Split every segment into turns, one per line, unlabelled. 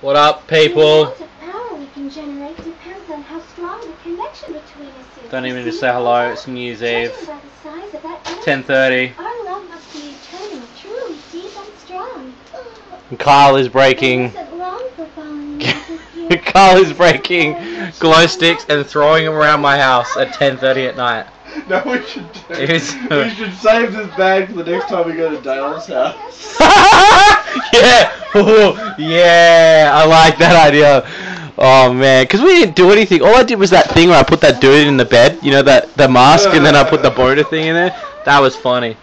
What up,
The
people?
amount of power we can generate depends on how strong the connection between us is.
Don't even just
see,
say hello. It's New Year's
Judging
Eve.
by the size of that energy,
10:30.
Our love must be eternal, truly deep and strong.
And Kyle is breaking.
It isn't long for falling in love with you.
Kyle is breaking glow sticks and throwing them around my house at 10:30 at night.
No, we should do.
It is-
we should save this bag for the next time we go to Dale's house.
yeah, Ooh, yeah, I like that idea. Oh man, because we didn't do anything. All I did was that thing where I put that dude in the bed, you know, that the mask, and then I put the boater thing in there. That was funny.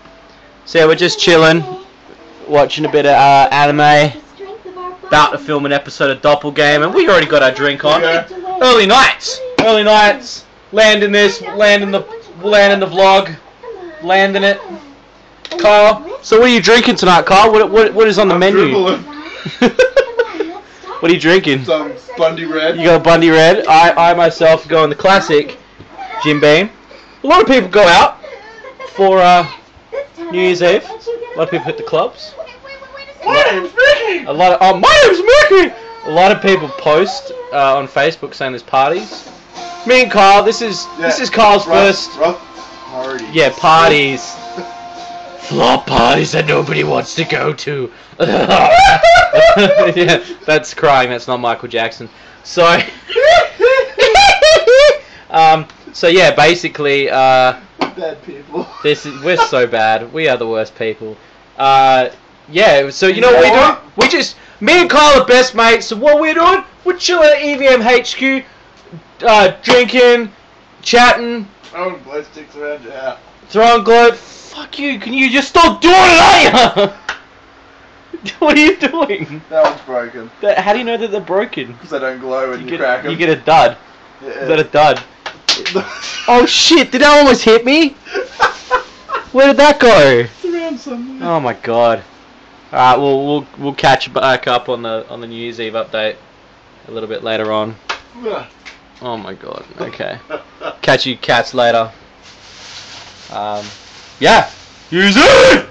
So yeah, we're just chilling, watching a bit of uh, anime,
The strength of our
about to film an episode of Doppelgamer, and we already got our drink on.
Yeah.
Early nights, early nights. Landing this, landing the, landing the vlog, landing it. Kyle. So what are you drinking tonight, Kyle? What what what is on the menu?
Dribbling.
Come on, let's start.
What are you drinking?
Some Bundy Red.
You go Bundy Red. I, I myself go in the classic Jim Beam. A lot of people go out for uh, New Year's Eve.
let you get
A lot of people hit the clubs.
My name's Vicky.
A lot of oh my name's Mercury. A lot of people post uh, on Facebook saying there's parties. Me and Kyle. This is this is Kyle's
Rough-
first
rough party.
yeah parties. Flop parties that nobody wants to go to. yeah, that's crying. That's not Michael Jackson. So, um, so yeah, basically, uh,
Bad people.
this is we're so bad. We are the worst people. Uh, yeah. So you know what we do? We just me and Kyle are best mates. So what we're doing? We're chilling at EVM HQ, uh, drinking, chatting,
Throwing glow sticks around your house.
throwing glow. Fuck you! Can you just stop doing it, what are you doing?
That one's broken.
That- How do you know that they're broken?
Because they don't glow when
You
you,
get,
crack them.
you get a dud.
yeah.
Is that a dud? Oh shit! Did that almost hit me? Where did that go?
It's around somewhere.
Oh my god. Alright, well we'll we'll catch back up on the on the New Year's Eve update a little bit later on. Oh my god. Okay. Catch you cats later. Um yeah. Year's Eve!